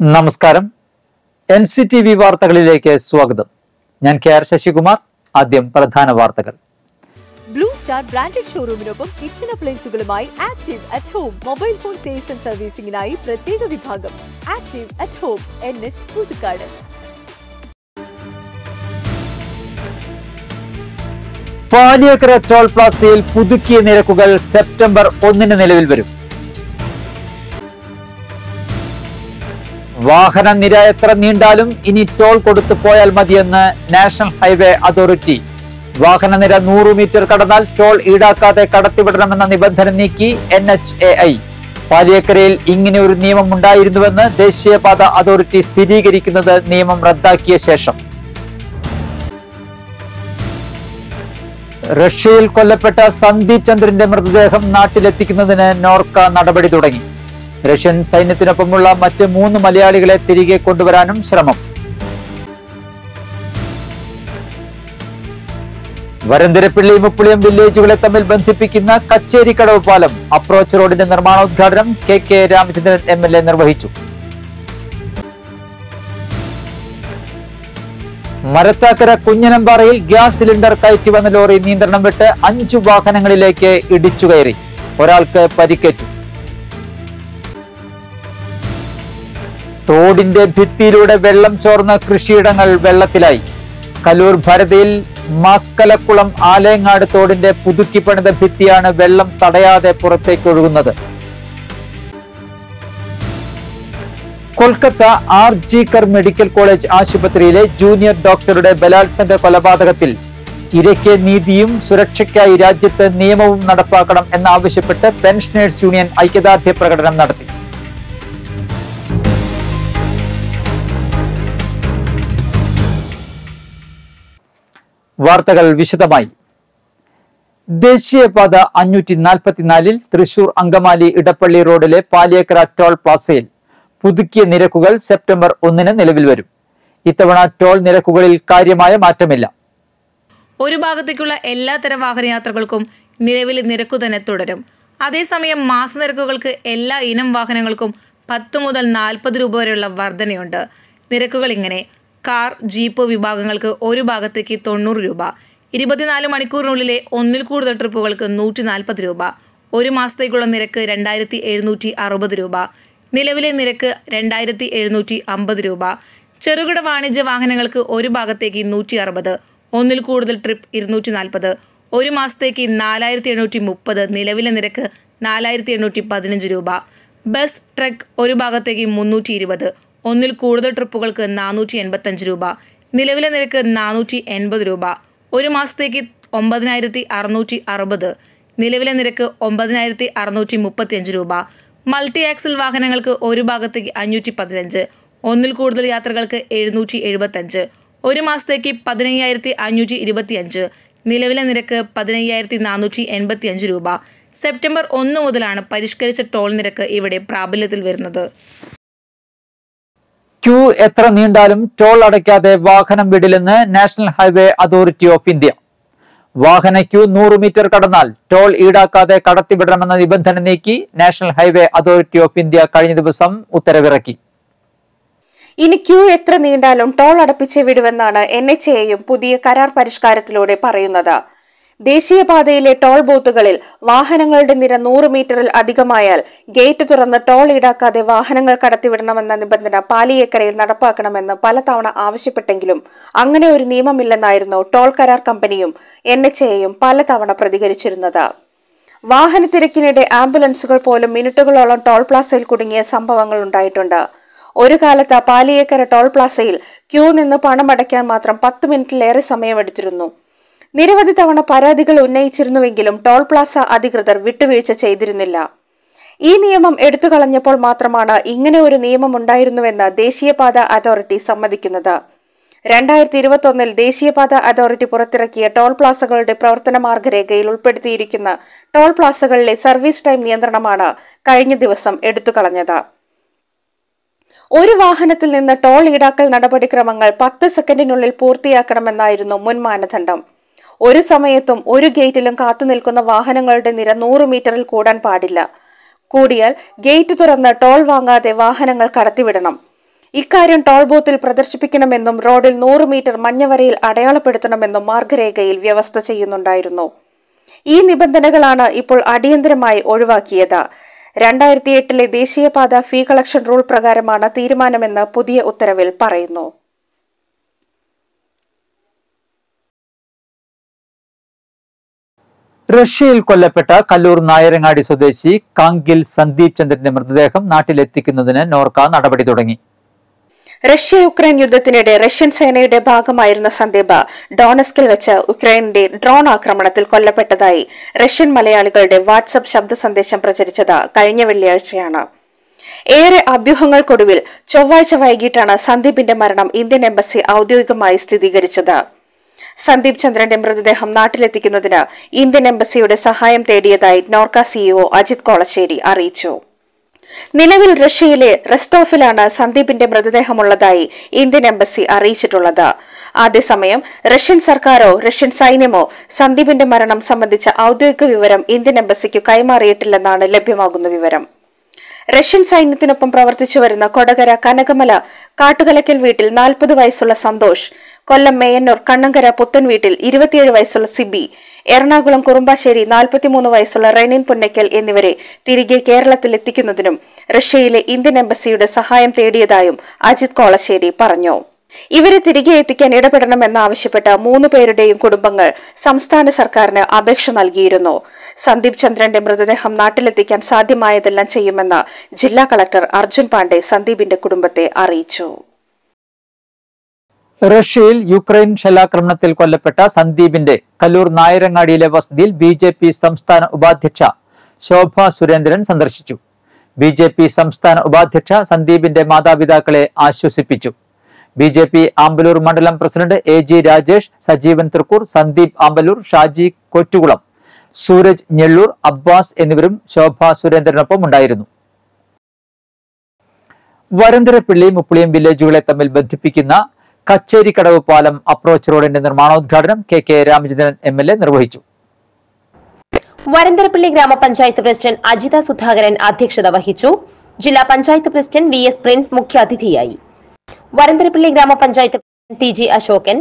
നമസ്കാരം. N C T V വാർത്തകളിലേക്ക് സ്വാഗതം. ഞാൻ കെ ആർ ശശികുമാർ ആദ്യം പ്രധാന വാർത്തകൾ. ബ്ലൂ സ്റ്റാർ ബ്രാൻഡഡ് ഷോറൂമിനൊപ്പം kitchen അപ്ലയൻസുകളുമായി active at home mobile phone sales and സർവീസിംഗിനായി പ്രത്യേക വിഭാഗം. Active at home N H Puthukkad. Paliyekkara toll പ്ലാസയിൽ പുതുക്കിയ നിരക്കുകൾ സെപ്റ്റംബർ ഒന്നിന് നിലവിൽ വരും. വാഹന നിര എത്ര നീണ്ടാലും ഇനി ടോൾ കൊടുത്തു പോയാൽ മതിയെന്ന് നാഷണൽ ഹൈവേ അതോറിറ്റി. വാഹന നിര നൂറ് മീറ്റർ കടന്നാൽ ടോൾ ഈടാക്കാതെ കടത്തിവിടണമെന്ന നിബന്ധന നീക്കി എൻ എച്ച് എ ഐ. പാലിയക്കരയിൽ ഇങ്ങനെ ഒരു നിയമം ഉണ്ടായിരുന്നുവെന്ന് ദേശീയപാത അതോറിറ്റി സ്ഥിരീകരിക്കുന്നത് നിയമം റദ്ദാക്കിയ ശേഷം. റഷ്യയിൽ കൊല്ലപ്പെട്ട സന്ദീപ് ചന്ദ്രന്റെ മൃതദേഹം നാട്ടിലെത്തിക്കുന്നതിന് നോർക്ക നടപടി തുടങ്ങി. റഷ്യൻ സൈന്യത്തിനൊപ്പമുള്ള മറ്റ് മൂന്ന് മലയാളികളെ തിരികെ കൊണ്ടുവരാനും ശ്രമം. വരന്തരപ്പിള്ളി മുപ്പുളിയം വില്ലേജുകളെ തമ്മിൽ ബന്ധിപ്പിക്കുന്ന കച്ചേരിക്കടവ് പാലം അപ്രോച്ച് റോഡിന്റെ നിർമ്മാണോദ്ഘാടനം K K Ramachandran M L A നിർവഹിച്ചു. മരത്താക്കര കുഞ്ഞനമ്പാറയിൽ ഗ്യാസ് സിലിണ്ടർ കയറ്റി വന്ന ലോറി നിയന്ത്രണം വിട്ട് അഞ്ചു വാഹനങ്ങളിലേക്ക് ഇടിച്ചു കയറി. ഒരാൾക്ക് പരിക്കേറ്റു. തോടിന്റെ ഭിത്തിയിലൂടെ വെള്ളം ചോർന്ന കൃഷിയിടങ്ങൾ വെള്ളത്തിലായി. കലൂർ ഭരതിയിൽ മാക്കലക്കുളം ആലയങ്ങാട് തോടിന്റെ പുതുക്കി പണിത ഭിത്തിയാണ് വെള്ളം തടയാതെ പുറത്തേക്ക് ഒഴുകുന്നത്. Kolkata R G Kar medical college ആശുപത്രിയിലെ ജൂനിയർ ഡോക്ടറുടെ ബലാത്സംഗ കൊലപാതകത്തിൽ ഇരയ്ക്ക് നീതിയും സുരക്ഷയ്ക്കായി രാജ്യത്ത് നിയമവും നടപ്പാക്കണം എന്നാവശ്യപ്പെട്ട് പെൻഷനേഴ്സ് യൂണിയൻ ഐക്യദാർഢ്യ പ്രകടനം നടത്തി. വാർത്തകൾ വിശദമായി. ദേശീയപാത അഞ്ഞൂറ്റി നാൽപ്പത്തിനാലിൽ തൃശൂർ അങ്കമാലി ഇടപ്പള്ളി റോഡിലെ പാലിയേക്കര ടോൾ പ്ലാസയിൽ പുതുക്കിയ നിരക്കുകൾ സെപ്റ്റംബർ ഒന്നിന് നിലവിൽ വരും. ഇത്തവണ ടോൾ നിരക്കുകളിൽ കാര്യമായ മാറ്റമില്ല. ഒരു ഭാഗത്തേക്കുള്ള എല്ലാത്തരം വാഹനയാത്രകൾക്കും നിലവിലെ നിരക്കു തന്നെ തുടരും. അതേസമയം മാസ നിരക്കുകൾക്ക് എല്ലാ ഇനം വാഹനങ്ങൾക്കും പത്ത് മുതൽ നാൽപ്പത് രൂപ വരെയുള്ള വർധനയുണ്ട്. നിരക്കുകൾ ഇങ്ങനെ കാർ ജീപ്പ് വിഭാഗങ്ങൾക്ക് ഒരു ഭാഗത്തേക്ക് തൊണ്ണൂറ് രൂപ. ഇരുപത്തിനാല് മണിക്കൂറിനുള്ളിലെ ഒന്നിൽ കൂടുതൽ ട്രിപ്പുകൾക്ക് നൂറ്റി നാൽപ്പത് രൂപ. ഒരു മാസത്തേക്കുള്ള നിരക്ക് രണ്ടായിരത്തി എഴുന്നൂറ്റി അറുപത് രൂപ. നിലവിലെ നിരക്ക് രണ്ടായിരത്തി എഴുന്നൂറ്റി അമ്പത് രൂപ. ചെറുകിട വാണിജ്യ വാഹനങ്ങൾക്ക് ഒരു ഭാഗത്തേക്ക് നൂറ്റി അറുപത് ഒന്നിൽ കൂടുതൽ ട്രിപ്പ് ഇരുന്നൂറ്റി നാൽപ്പത് ഒരു മാസത്തേക്ക് നാലായിരത്തി എണ്ണൂറ്റി മുപ്പത് നിലവിലെ നിരക്ക് നാലായിരത്തി എണ്ണൂറ്റി പതിനഞ്ച് രൂപ. ബസ് ട്രക്ക് ഒരു ഭാഗത്തേക്ക് മുന്നൂറ്റി ഇരുപത് ഒന്നിൽ കൂടുതൽ ട്രിപ്പുകൾക്ക് നാനൂറ്റി എൺപത്തഞ്ച് രൂപ. നിലവിലെ നിരക്ക് നാനൂറ്റി എൺപത് രൂപ. ഒരു മാസത്തേക്ക് ഒമ്പതിനായിരത്തി അറുന്നൂറ്റി അറുപത് നിലവിലെ നിരക്ക് ഒമ്പതിനായിരത്തി അറുന്നൂറ്റി മുപ്പത്തിയഞ്ച് രൂപ. മൾട്ടി ആക്സിൽ വാഹനങ്ങൾക്ക് ഒരു ഭാഗത്തേക്ക് അഞ്ഞൂറ്റി പതിനഞ്ച് ഒന്നിൽ കൂടുതൽ യാത്രകൾക്ക് എഴുന്നൂറ്റി എഴുപത്തഞ്ച് ഒരു മാസത്തേക്ക് പതിനയ്യായിരത്തി അഞ്ഞൂറ്റി ഇരുപത്തിയഞ്ച് നിലവിലെ നിരക്ക് പതിനയ്യായിരത്തി നാനൂറ്റി എൺപത്തി അഞ്ച് രൂപ. സെപ്റ്റംബർ ഒന്ന് മുതലാണ് പരിഷ്കരിച്ച ടോൾ നിരക്ക് ഇവിടെ പ്രാബല്യത്തിൽ വരുന്നത്. ക്യൂ എത്ര നീണ്ടാലും ടോൾ അടയ്ക്കാതെ വാഹനം വിടില്ലെന്ന് national highway authority of India. വാഹന ക്യൂ നൂറ് മീറ്റർ കടന്നാൽ ടോൾ ഈടാക്കാതെ കടത്തിവിടണമെന്ന നിബന്ധന നീക്കി national highway authority of India കഴിഞ്ഞ ദിവസം ഉത്തരവിറക്കി. ഇനി ക്യൂ എത്ര നീണ്ടാലും ടോൾ അടപ്പിച്ച് വിടുമെന്നാണ് എൻ എച്ച് എയും പുതിയ കരാർ പരിഷ്കാരത്തിലൂടെ പറയുന്നത്. ദേശീയപാതയിലെ ടോൾ ബൂത്തുകളിൽ വാഹനങ്ങളുടെ നിര നൂറ് മീറ്ററിൽ അധികമായാൽ ഗേറ്റ് തുറന്ന് ടോൾ ഈടാക്കാതെ വാഹനങ്ങൾ കടത്തിവിടണമെന്ന നിബന്ധന പാലിയേക്കരയിൽ നടപ്പാക്കണമെന്ന് പലതവണ ആവശ്യപ്പെട്ടെങ്കിലും അങ്ങനെ ഒരു നിയമമില്ലെന്നായിരുന്നു ടോൾ കരാർ കമ്പനിയും എൻ എച്ച് എയും പലതവണ പ്രതികരിച്ചിരുന്നത്. വാഹനത്തിരക്കിനിടെ ആംബുലൻസുകൾ പോലും മിനിറ്റുകളോളം ടോൾ പ്ലാസയിൽ കുടുങ്ങിയ സംഭവങ്ങൾ ഉണ്ടായിട്ടുണ്ട്. ഒരു കാലത്ത് പാലിയേക്കര ടോൾ പ്ലാസയിൽ ക്യൂ നിന്ന് പണമടയ്ക്കാൻ മാത്രം പത്ത് മിനിറ്റിലേറെ സമയമെടുത്തിരുന്നു. നിരവധി തവണ പരാതികൾ ഉന്നയിച്ചിരുന്നുവെങ്കിലും ടോൾ പ്ലാസ അധികൃതർ വിട്ടുവീഴ്ച ചെയ്തിരുന്നില്ല. ഈ നിയമം എടുത്തു കളഞ്ഞപ്പോൾ മാത്രമാണ് ഇങ്ങനെ ഒരു നിയമം ഉണ്ടായിരുന്നുവെന്ന് ദേശീയപാത അതോറിറ്റി സമ്മതിക്കുന്നത്. രണ്ടായിരത്തി ഇരുപത്തൊന്നിൽ ദേശീയപാത അതോറിറ്റി പുറത്തിറക്കിയ ടോൾ പ്ലാസകളുടെ പ്രവർത്തന മാർഗരേഖയിൽ ഉൾപ്പെടുത്തിയിരിക്കുന്ന ടോൾ പ്ലാസകളിലെ സർവീസ് ടൈം നിയന്ത്രണമാണ് കഴിഞ്ഞ ദിവസം എടുത്തു കളഞ്ഞത്. ഒരു വാഹനത്തിൽ നിന്ന് ടോൾ ഈടാക്കൽ നടപടിക്രമങ്ങൾ പത്ത് സെക്കൻഡിനുള്ളിൽ പൂർത്തിയാക്കണമെന്നായിരുന്നു മുൻ മാനദണ്ഡം ഒരു സമയത്തും ഒരു ഗേറ്റിലും കാത്തുനിൽക്കുന്ന വാഹനങ്ങളുടെ നിര നൂറ് മീറ്ററിൽ കൂടാൻ പാടില്ല. കൂടിയാൽ ഗേറ്റ് തുറന്ന് ടോൾ വാങ്ങാതെ വാഹനങ്ങൾ കടത്തിവിടണം. ഇക്കാര്യം ടോൾ ബൂത്തിൽ പ്രദർശിപ്പിക്കണമെന്നും റോഡിൽ നൂറ് മീറ്റർ മഞ്ഞവരയിൽ അടയാളപ്പെടുത്തണമെന്നും മാർഗരേഖയിൽ വ്യവസ്ഥ ചെയ്യുന്നുണ്ടായിരുന്നു. ഈ നിബന്ധനകളാണ് ഇപ്പോൾ അടിയന്തരമായി ഒഴിവാക്കിയത്. രണ്ടായിരത്തി എട്ടിലെ ദേശീയപാത ഫീ കളക്ഷൻ റൂൾ പ്രകാരമാണ് തീരുമാനമെന്ന് പുതിയ ഉത്തരവിൽ പറയുന്നു. റഷ്യയിൽ കൊല്ലപ്പെട്ട കല്ലൂർ നായരങ്ങാടി സ്വദേശി കാങ്കിൽ സന്ദീപ് ചന്ദ്രന്റെ മൃതദേഹം നാട്ടിലെത്തിക്കുന്നതിന് നോർക്ക നടപടി തുടങ്ങി. റഷ്യ യുക്രൈൻ യുദ്ധത്തിനിടെ റഷ്യൻ സേനയുടെ ഭാഗമായിരുന്ന സന്ദീപ് ഡോണസ്കിൽ വെച്ച് ഉക്രൈനിന്റെ ഡ്രോൺ ആക്രമണത്തിൽ കൊല്ലപ്പെട്ടതായി റഷ്യൻ മലയാളികളുടെ വാട്സപ്പ് ശബ്ദ സന്ദേശം പ്രചരിച്ചത് കഴിഞ്ഞ വെള്ളിയാഴ്ചയാണ്. ഏറെ അഭ്യൂഹങ്ങൾക്കൊടുവിൽ ചൊവ്വാഴ്ച വൈകിട്ടാണ് സന്ദീപിന്റെ മരണം ഇന്ത്യൻ എംബസി ഔദ്യോഗികമായി സ്ഥിരീകരിച്ചത്. സന്ദീപ് ചന്ദ്രന്റെ മൃതദേഹം നാട്ടിലെത്തിക്കുന്നതിന് ഇന്ത്യൻ എംബസിയുടെ സഹായം തേടിയതായി നോർക്ക സിഇഒ അജിത് കോളശ്ശേരി അറിയിച്ചു. നിലവിൽ റഷ്യയിലെ റെസ്റ്റോഫിലാണ് സന്ദീപിന്റെ മൃതദേഹമുള്ളതായി ഇന്ത്യൻ എംബസി അറിയിച്ചിട്ടുള്ളത്. അതേസമയം റഷ്യൻ സർക്കാരോ റഷ്യൻ സൈന്യമോ സന്ദീപിന്റെ മരണം സംബന്ധിച്ച ഔദ്യോഗിക വിവരം ഇന്ത്യൻ എംബസിക്ക് കൈമാറിയിട്ടില്ലെന്നാണ് ലഭ്യമാകുന്ന വിവരം. റഷ്യൻ സൈന്യത്തിനൊപ്പം പ്രവർത്തിച്ചു വരുന്ന കൊടകര കനകമല കാട്ടുകലക്കൽ വീട്ടിൽ നാൽപ്പത് വയസ്സുള്ള സന്തോഷ് കൊല്ലം മേയന്നൂർ കണ്ണങ്കര പുത്തൻ വീട്ടിൽ ഇരുപത്തിയേഴ് വയസ്സുള്ള സിബി എറണാകുളം കുറുമ്പാശ്ശേരി നാൽപ്പത്തിമൂന്ന് വയസ്സുള്ള റെനിൻ പുന്നയ്ക്കൽ എന്നിവരെ തിരികെ കേരളത്തിൽ എത്തിക്കുന്നതിനും റഷ്യയിലെ ഇന്ത്യൻ എംബസിയുടെ സഹായം തേടിയതായും അജിത് കോളശ്ശേരി പറഞ്ഞു. ഇവരെ തിരികെ എത്തിക്കാൻ ഇടപെടണമെന്നാവശ്യപ്പെട്ട മൂന്ന് പേരുടെയും കുടുംബങ്ങൾ സംസ്ഥാന സർക്കാരിന് അപേക്ഷ നൽകിയിരുന്നു. സന്ദീപ് ചന്ദ്രന്റെ മൃതദേഹം നാട്ടിലെത്തിക്കാൻ സാധ്യമായതെല്ലാം ചെയ്യുമെന്ന് ജില്ലാ കളക്ടർ അർജുൻ പാണ്ഡെ സന്ദീപിന്റെ കുടുംബത്തെ അറിയിച്ചു. റഷ്യയിൽ യുക്രൈൻ ഷെല്ലാക്രമണത്തിൽ കൊല്ലപ്പെട്ട സന്ദീപിന്റെ കല്ലൂർ നായരങ്ങാടിയിലെ വസതിയിൽ ബി ജെ പി സംസ്ഥാന ഉപാധ്യക്ഷ ശോഭ സുരേന്ദ്രൻ സന്ദർശിച്ചു. ബി ജെ പി സംസ്ഥാന ഉപാധ്യക്ഷ സന്ദീപിന്റെ മാതാപിതാക്കളെ ആശ്വസിപ്പിച്ചു. ബി ജെ പി ആമ്പലൂർ മണ്ഡലം president A G Rajesh Sajeevan Thrikkur Sandeep Amballur Shaji Kottukulam Sooraj Njelloor Abbas എന്നിവരും ശോഭ സുരേന്ദ്രനൊപ്പം ഉണ്ടായിരുന്നു. വരന്തരപ്പിള്ളി മുപ്പളിയം വില്ലേജുകളെ തമ്മിൽ ബന്ധിപ്പിക്കുന്ന കച്ചേരിക്കടവ് പാലം അപ്രോച്ച് റോഡിന്റെ നിർമ്മാണോദ്ഘാടനം K K Ramachandran M L A നിർവഹിച്ചു. വരന്തരപ്പള്ളി ഗ്രാമപഞ്ചായത്ത് പ്രസിഡന്റ് അജിത സുധാകരൻ അധ്യക്ഷത വഹിച്ചു. ജില്ലാ panchayat president V S Prince മുഖ്യാതിഥിയായി. Varantharappilly grama panchayat T G Asokan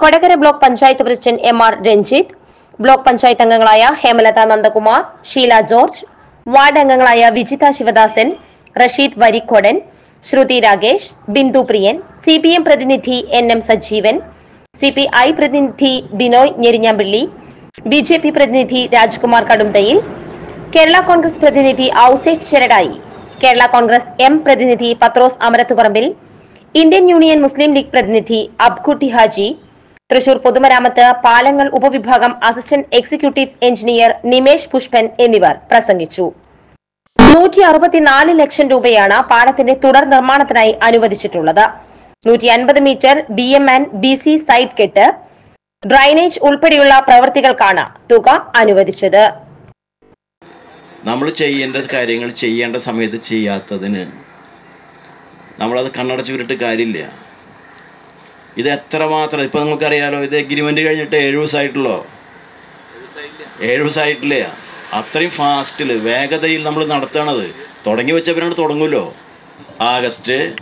Kodakara block panchayat president M R Ranjith block panchayat അംഗങ്ങളായ ഹേമലത നന്ദകുമാർ ഷീല ജോർജ് വാർഡ് അംഗങ്ങളായ Vijitha Sivadasan Rasheed Varikkodan Sruthi Ragesh Bindu Priyan C P M പ്രതിനിധി N M Sajeevan C P I പ്രതിനിധി Binoy Njerinjampilly B J P പ്രതിനിധി രാജ്കുമാർ കടുംതയിൽ കേരള കോൺഗ്രസ് പ്രതിനിധി Ouseph Cheradai Kerala Congress M പ്രതിനിധി പത്രോസ് Amarathuparambil Indian union മുസ്ലിം league പ്രതിനിധി അബ്കുട്ടി ഹാജി തൃശൂർ പൊതുമരാമത്ത് പാലങ്ങൾ ഉപവിഭാഗം assistant executive engineer Nimesh Pushpan എന്നിവർ പ്രസംഗിച്ചു. നൂറ്റി അറുപത്തിനാല് ലക്ഷം രൂപയാണ് പാലത്തിന്റെ തുടർ നിർമ്മാണത്തിനായി അനുവദിച്ചിട്ടുള്ളത്. നൂറ്റി അൻപത് metre B M and B C കെട്ട് ഡ്രൈനേജ് ഉൾപ്പെടെയുള്ള പ്രവൃത്തികൾക്കാണ് തുക അനുവദിച്ചത്. നമ്മൾ ചെയ്യേണ്ട കാര്യങ്ങൾ ചെയ്യേണ്ട സമയത്ത് ചെയ്യാത്തതിന് നമ്മളത് കണ്ണടച്ച് വിട്ടിട്ട് കാര്യമില്ല. ഇത് എത്രമാത്രം ഇപ്പം നമുക്കറിയാലോ ഇത് എഗ്രിമെന്റ് കഴിഞ്ഞിട്ട് ഏഴ് ദിവസമായിട്ടുള്ളോ ഏഴ് ദിവസമായിട്ടില്ല അത്രയും ഫാസ്റ്റിൽ വേഗതയിൽ നമ്മൾ നടത്തണത്. തുടങ്ങി വെച്ചവരാണ് തുടങ്ങുമല്ലോ August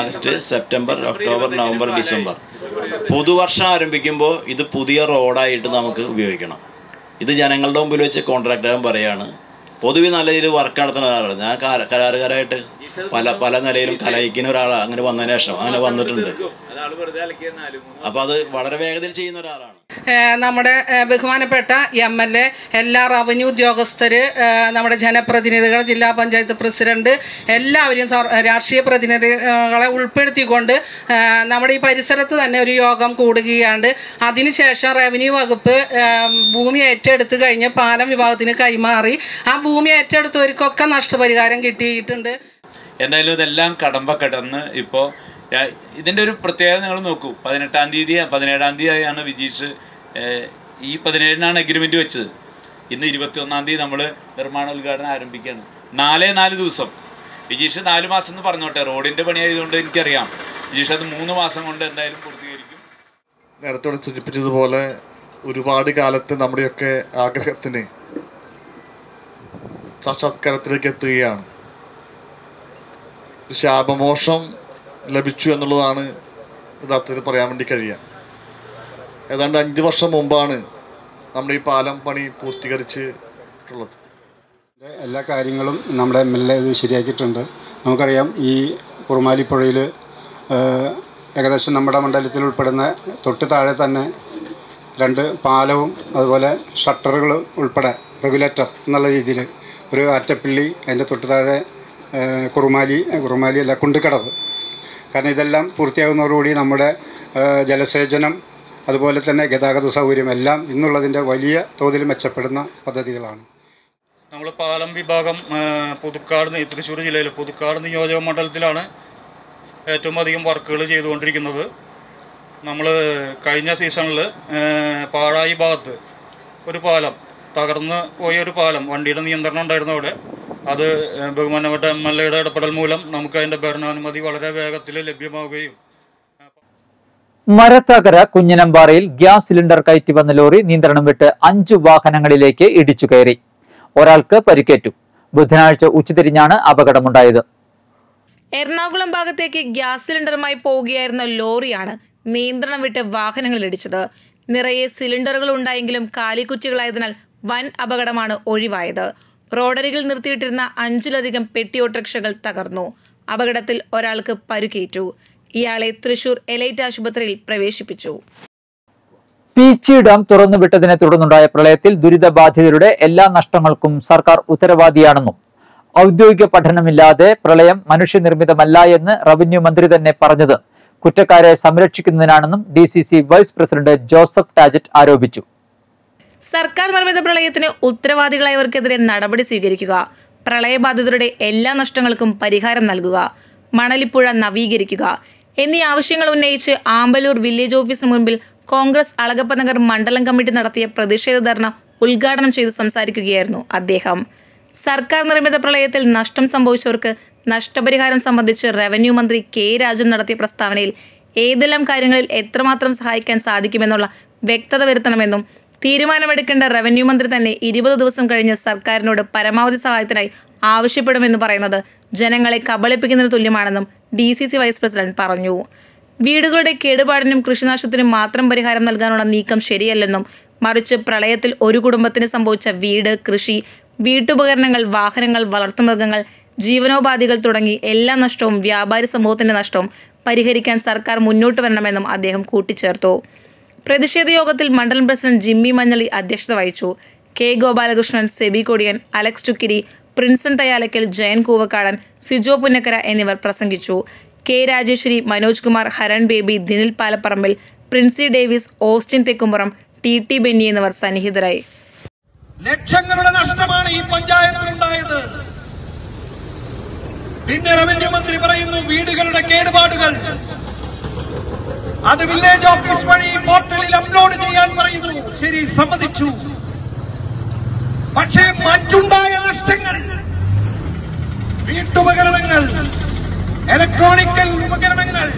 August September October November December പുതുവർഷം ആരംഭിക്കുമ്പോൾ ഇത് പുതിയ റോഡായിട്ട് നമുക്ക് ഉപയോഗിക്കണം. ഇത് ജനങ്ങളുടെ മുമ്പിൽ വെച്ച് കോൺട്രാക്ട് ആകാൻ പറയുകയാണ് പൊതുവെ നല്ല രീതിയിൽ വർക്ക് നടത്തുന്ന ഒരാളാണ്. ഞാൻ കാര- കരാറുകാരായിട്ട് പല പല നിലയിലും കലയിക്കുന്ന ഒരാളാണ് അങ്ങനെ വന്ന ശേഷം അങ്ങനെ വന്നിട്ടുണ്ട്. അപ്പോൾ അത് വളരെ വേഗത്തിൽ ചെയ്യുന്ന ഒരാളാണ്. നമ്മുടെ ബഹുമാനപ്പെട്ട എം എൽ എ എല്ലാ റവന്യൂ ഉദ്യോഗസ്ഥർ നമ്മുടെ ജനപ്രതിനിധികൾ ജില്ലാ പഞ്ചായത്ത് പ്രസിഡന്റ് എല്ലാവരെയും രാഷ്ട്രീയ പ്രതിനിധികളെ ഉൾപ്പെടുത്തിക്കൊണ്ട് നമ്മുടെ ഈ പരിസരത്ത് തന്നെ ഒരു യോഗം കൂടുകയാണ്ട് അതിനുശേഷം റവന്യൂ വകുപ്പ് ഭൂമി ഏറ്റെടുത്ത് കഴിഞ്ഞ് പാലം വിഭാഗത്തിന് കൈമാറി ആ ഭൂമി ഏറ്റെടുത്തവർക്കൊക്കെ നഷ്ടപരിഹാരം കിട്ടിയിട്ടുണ്ട്. എന്തായാലും ഇതെല്ലാം കടമ്പ കടന്ന് ഇപ്പോൾ ഇതിന്റെ ഒരു പ്രത്യേകത നിങ്ങൾ നോക്കൂ. പതിനെട്ടാം തീയതി പതിനേഴാം തീയതിയാണ് വിജീഷ് ഈ പതിനേഴിനാണ് അഗ്രിമെന്റ് വെച്ചത്. ഇന്ന് ഇരുപത്തി ഒന്നാം തീയതി നമ്മൾ നിർമ്മാണ ഉദ്ഘാടനം ആരംഭിക്കുകയാണ്. നാലേ നാല് ദിവസം. വിജീഷ് നാല് മാസം എന്ന് പറഞ്ഞോട്ടെ റോഡിന്റെ പണിയായതുകൊണ്ട് എനിക്കറിയാം. വിജീഷ് അത് മൂന്ന് മാസം കൊണ്ട് എന്തായാലും പൂർത്തീകരിക്കും. നേരത്തോടെ സൂചിപ്പിച്ചതുപോലെ ഒരുപാട് കാലത്ത് നമ്മുടെയൊക്കെ ആഗ്രഹത്തിന് സാക്ഷാത്കാരത്തിലേക്ക് എത്തുകയാണ്. ശാപമോഷം ലഭിച്ചു എന്നുള്ളതാണ് യഥാർത്ഥത്തിൽ പറയാൻ വേണ്ടി കഴിയുക. ഏതാണ്ട് അഞ്ച് വർഷം മുമ്പാണ് നമ്മുടെ ഈ പാലം പണി പൂർത്തീകരിച്ചിട്ടുള്ളത്. എല്ലാ കാര്യങ്ങളും നമ്മുടെ എം എൽ എ ഇത് ശരിയാക്കിയിട്ടുണ്ട്. നമുക്കറിയാം ഈ കുറുമാലിപ്പുഴയിൽ ഏകദേശം നമ്മുടെ മണ്ഡലത്തിൽ ഉൾപ്പെടുന്ന തൊട്ട് താഴെ തന്നെ രണ്ട് പാലവും അതുപോലെ ഷട്ടറുകളും ഉൾപ്പെടെ റെഗുലേറ്റർ എന്നുള്ള രീതിയിൽ ഒരു ആറ്റപ്പിള്ളി അതിന്റെ തൊട്ട് താഴെ കുറുമാലി കുറുമാലി അല്ല കുണ്ടിക്കടവ് കാരണം ഇതെല്ലാം പൂർത്തിയാകുന്നതോടുകൂടി നമ്മുടെ ജലസേചനം അതുപോലെ തന്നെ ഗതാഗത സൗകര്യം എല്ലാം ഇന്നുള്ളതിന്റെ വലിയ തോതിൽ മെച്ചപ്പെടുന്ന പദ്ധതികളാണ്. നമ്മൾ പാലം വിഭാഗം പുതുക്കാട് തൃശ്ശൂർ ജില്ലയിൽ പുതുക്കാട് നിയോജക മണ്ഡലത്തിലാണ് ഏറ്റവും അധികം വർക്കുകൾ ചെയ്തുകൊണ്ടിരിക്കുന്നത്. നമ്മൾ കഴിഞ്ഞ സീസണിൽ പാഴായി ഭാഗത്ത് ഒരു പാലം തകർന്ന് പോയ ഒരു പാലം വണ്ടിയുടെ നിയന്ത്രണം ഉണ്ടായിരുന്നു അവിടെ. അത് ബഹുമാനപ്പെട്ട എം എൽ എയുടെ ഇടപെടൽ മൂലം നമുക്ക് അതിന്റെ ഭരണാനുമതി വളരെ വേഗത്തിൽ ലഭ്യമാവുകയും. മരത്തകര കുഞ്ഞനമ്പാറയിൽ ഗ്യാസ് സിലിണ്ടർ കയറ്റി വന്ന ലോറി നിയന്ത്രണം വിട്ട് അഞ്ചു വാഹനങ്ങളിലേക്ക് ഇടിച്ചു കയറി. ഒരാൾക്ക് പരിക്കേറ്റു. ബുധനാഴ്ച ഉച്ചതിരിഞ്ഞാണ് അപകടമുണ്ടായത്. എറണാകുളം ഭാഗത്തേക്ക് ഗ്യാസ് സിലിണ്ടറുമായി പോവുകയായിരുന്ന ലോറിയാണ് നിയന്ത്രണം വിട്ട് വാഹനങ്ങളിൽ ഇടിച്ചത്. നിറയെ സിലിണ്ടറുകൾ ഉണ്ടായെങ്കിലും കാലിക്കുറ്റികളായതിനാൽ വൻ അപകടമാണ് ഒഴിവായത്. റോഡരികിൽ നിർത്തിയിട്ടിരുന്ന അഞ്ചിലധികം പെട്ടി ഓട്ടോറിക്ഷകൾ തകർന്നു. അപകടത്തിൽ ഒരാൾക്ക് പരുക്കേറ്റു. ഇയാളെ തൃശൂർ എലൈറ്റ് ആശുപത്രിയിൽ പ്രവേശിപ്പിച്ചു. പീച്ചി ഡാം തുറന്നുവിട്ടതിനെ തുടർന്നുണ്ടായ പ്രളയത്തിൽ ദുരിതബാധിതരുടെ എല്ലാ നഷ്ടങ്ങൾക്കും സർക്കാർ ഉത്തരവാദിയാണെന്നും ഔദ്യോഗിക പഠനമില്ലാതെ പ്രളയം മനുഷ്യനിർമ്മിതമല്ല എന്ന് റവന്യൂ മന്ത്രി തന്നെ പറഞ്ഞത് കുറ്റക്കാരെ സംരക്ഷിക്കുന്നതിനാണെന്നും D vice president Joseph Tajet ആരോപിച്ചു. സർക്കാർ നിർമ്മിത പ്രളയത്തിന് ഉത്തരവാദികളായവർക്കെതിരെ നടപടി സ്വീകരിക്കുക. പ്രളയബാധിതരുടെ എല്ലാ നഷ്ടങ്ങൾക്കും പരിഹാരം നൽകുക. മണലിപ്പുഴ നവീകരിക്കുക. എന്നീ ആവശ്യങ്ങൾ ഉന്നയിച്ച് ആമ്പലൂർ വില്ലേജ് ഓഫീസിന് മുൻപിൽ കോൺഗ്രസ് അളഗപ്പ നഗർ മണ്ഡലം കമ്മിറ്റി നടത്തിയ പ്രതിഷേധ ധർണ ഉദ്ഘാടനം ചെയ്ത് സംസാരിക്കുകയായിരുന്നു അദ്ദേഹം. സർക്കാർ നിർമ്മിത പ്രളയത്തിൽ നഷ്ടം സംഭവിച്ചവർക്ക് നഷ്ടപരിഹാരം സംബന്ധിച്ച് റവന്യൂ മന്ത്രി കെ രാജൻ നടത്തിയ പ്രസ്താവനയിൽ ഏതെല്ലാം കാര്യങ്ങളിൽ എത്രമാത്രം സഹായിക്കാൻ സാധിക്കുമെന്നുള്ള വ്യക്തത വരുത്തണമെന്നും തീരുമാനമെടുക്കേണ്ട റവന്യൂ മന്ത്രി തന്നെ ഇരുപത് ദിവസം കഴിഞ്ഞ് സർക്കാരിനോട് പരമാവധി സഹായത്തിനായി ആവശ്യപ്പെടുമെന്ന് പറയുന്നത് ജനങ്ങളെ കബളിപ്പിക്കുന്നതിന് തുല്യമാണെന്നും D C C vice president പറഞ്ഞു. വീടുകളുടെ കേടുപാടിനും കൃഷിനാശത്തിനും മാത്രം പരിഹാരം നൽകാനുള്ള നീക്കം ശരിയല്ലെന്നും മറിച്ച് പ്രളയത്തിൽ ഒരു കുടുംബത്തിന് സംഭവിച്ച വീട് കൃഷി വീട്ടുപകരണങ്ങൾ വാഹനങ്ങൾ വളർത്തുമൃഗങ്ങൾ ജീവനോപാധികൾ തുടങ്ങി എല്ലാ നഷ്ടവും വ്യാപാരി സമൂഹത്തിന്റെ നഷ്ടവും പരിഹരിക്കാൻ സർക്കാർ മുന്നോട്ട് വരണമെന്നും അദ്ദേഹം കൂട്ടിച്ചേർത്തു. പ്രതിഷേധ യോഗത്തിൽ മണ്ഡലം പ്രസിഡന്റ് ജിമ്മി മഞ്ഞളി അധ്യക്ഷത വഹിച്ചു. കെ. ഗോപാലകൃഷ്ണൻ സെബി കൊടിയൻ അലക്സ് ചുക്കിരി പ്രിൻസൺ തയാലക്കൽ ജയൻ കൂവക്കാടൻ സിജോ പുന്നക്കര എന്നിവർ പ്രസംഗിച്ചു. K. Rajeswari Manoj Kumar Haran Baby Dinil Palaparambil Princy Davis Austin Thekkumpuram T. T. Benny എന്നിവർ സന്നിഹിതരായി. ലക്ഷങ്ങളുടെ നഷ്ടമാണ് ഈ പഞ്ചായത്തിലുണ്ടായത് പിന്നെ റവന്യൂ മന്ത്രി പറയുന്നു വീടുകളുടെ കേടുപാടുകൾ. അത് വില്ലേജ് ഓഫീസ് വഴി പോർട്ടലിൽ അപ്ലോഡ് ചെയ്യാൻ പറയുന്നു. ശരി സമ്മതിച്ചു. പക്ഷേ മറ്റുണ്ടായ നഷ്ടങ്ങൾ വീട്ടുപകരണങ്ങൾ ഇലക്ട്രോണിക്കൽ ഉപകരണങ്ങൾ